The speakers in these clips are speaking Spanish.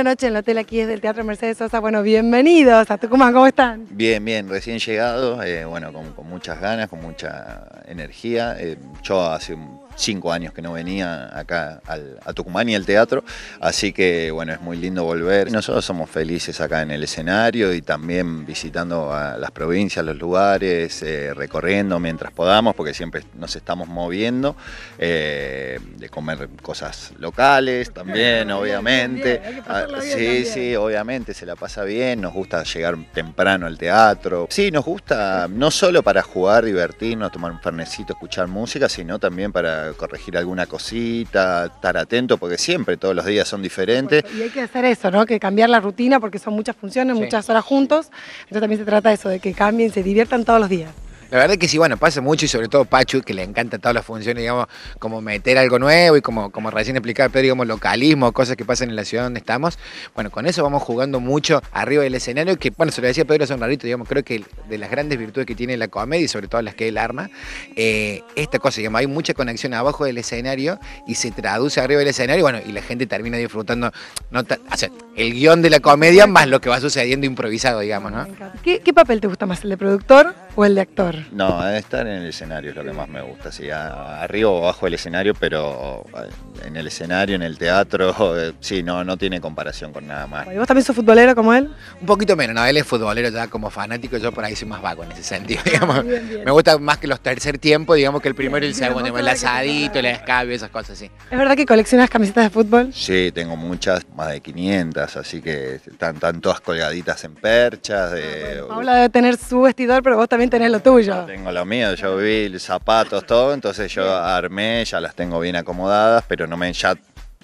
una noche en el hotel aquí es del Teatro Mercedes Sosa. Bueno, bienvenidos a Tucumán, ¿cómo están? Bien, bien, recién llegado, eh, bueno, con, con muchas ganas, con mucha energía. Eh, yo hace cinco años que no venía acá al, a Tucumán y al teatro, así que bueno, es muy lindo volver. Nosotros somos felices acá en el escenario y también visitando a las provincias, los lugares, eh, recorriendo mientras podamos, porque siempre nos estamos moviendo, eh, de comer cosas locales también, obviamente. Sí, sí, obviamente se la pasa bien, nos gusta llegar temprano al teatro. Sí, nos gusta no solo para jugar, divertirnos, tomar un fernecito, escuchar música, sino también para corregir alguna cosita, estar atento, porque siempre todos los días son diferentes. Y hay que hacer eso, ¿no? Que cambiar la rutina porque son muchas funciones, muchas horas juntos. Entonces también se trata de eso, de que cambien, se diviertan todos los días. La verdad es que sí, bueno, pasa mucho y sobre todo Pachu, que le encanta todas las funciones, digamos, como meter algo nuevo y como, como recién explicaba Pedro, digamos, localismo, cosas que pasan en la ciudad donde estamos. Bueno, con eso vamos jugando mucho arriba del escenario, que, bueno, se lo decía Pedro hace un ratito, digamos, creo que de las grandes virtudes que tiene la comedia y sobre todo las que él arma, eh, esta cosa, digamos, hay mucha conexión abajo del escenario y se traduce arriba del escenario, bueno, y la gente termina disfrutando, no o sea, el guion de la comedia más lo que va sucediendo improvisado, digamos, ¿no? ¿Qué, ¿Qué papel te gusta más, el de productor o el de actor? No, estar en el escenario es lo que más me gusta, sí, arriba o abajo del escenario, pero eh, en el escenario, en el teatro, eh, sí, no, no tiene comparación con nada más. ¿Y vos también sos futbolero como él? Un poquito menos, no, él es futbolero ya como fanático, yo por ahí soy más vago en ese sentido, digamos. Me gusta más que los tercer tiempo, digamos, que el primero y el segundo, el asadito, el escabio, esas cosas, sí. ¿Es verdad que coleccionas camisetas de fútbol? Sí, tengo muchas, más de 500, así que están, están todas colgaditas en perchas. De... Paula debe tener su vestidor, pero vos también tenés lo tuyo. Tengo lo mío, yo vi zapatos, todo, entonces yo armé, ya las tengo bien acomodadas, pero no me ya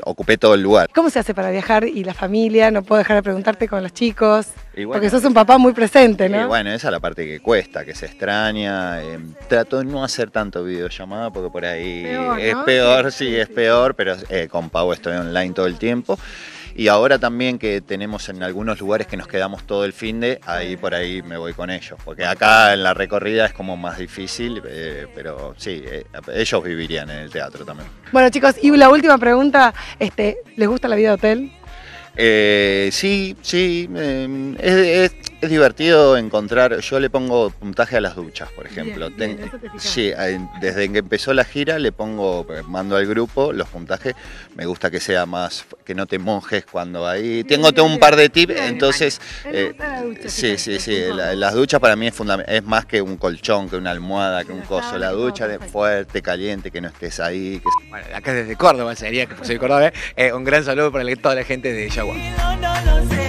ocupé todo el lugar. ¿Cómo se hace para viajar y la familia? No puedo dejar de preguntarte con los chicos. porque sos un papá muy presente, ¿no? Y bueno, esa es la parte que cuesta, que se extraña. Eh, trato de no hacer tanto videollamada porque por ahí es peor, sí, es peor, pero eh, con Pau estoy online todo el tiempo. Y ahora también que tenemos en algunos lugares que nos quedamos todo el fin de, ahí por ahí me voy con ellos. Porque acá en la recorrida es como más difícil, eh, pero sí, eh, ellos vivirían en el teatro también. Bueno chicos, y la última pregunta, este, ¿les gusta la vida de hotel? Eh, sí, sí, em, es, divertido encontrar, yo le pongo puntaje a las duchas, por ejemplo. sí, desde que empezó la gira le pongo, mando al grupo los puntajes, me gusta que sea más, que no te monjes cuando ahí. Tengo un par de tips, entonces... Eh, sí, sí, sí, las duchas para mí es fundamental, es más que un colchón, que una almohada, que un coso. La ducha de fuerte, caliente, que no estés ahí. Bueno, acá desde Córdoba sería, que soy Córdoba, eh, un gran saludo para toda la gente de no, no lo sé.